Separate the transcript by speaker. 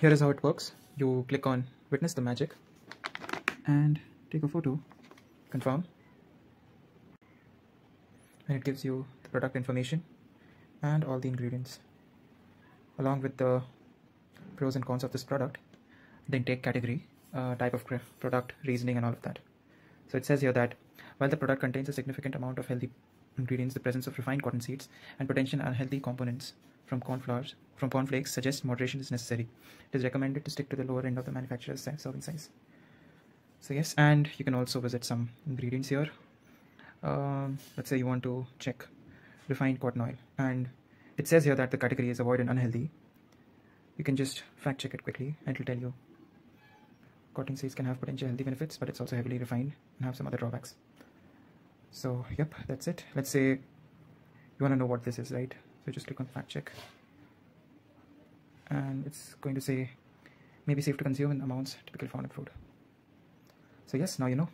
Speaker 1: here is how it works. You click on witness the magic and take a photo. Confirm. And it gives you the product information and all the ingredients. Along with the pros and cons of this product the intake category uh, type of product reasoning and all of that. So it says here that while the product contains a significant amount of healthy ingredients the presence of refined cotton seeds and potential unhealthy components from cornflours, from corn flakes suggests moderation is necessary. It is recommended to stick to the lower end of the manufacturer's serving size. So yes and you can also visit some ingredients here. Um, let's say you want to check refined cotton oil. And it says here that the category is avoid and unhealthy. You can just fact check it quickly and it will tell you. Cotton seeds can have potential healthy benefits but it's also heavily refined and have some other drawbacks. So yep that's it. Let's say you want to know what this is right so just click on fact check. And it's going to say maybe safe to consume in amounts typically found in food. So yes now you know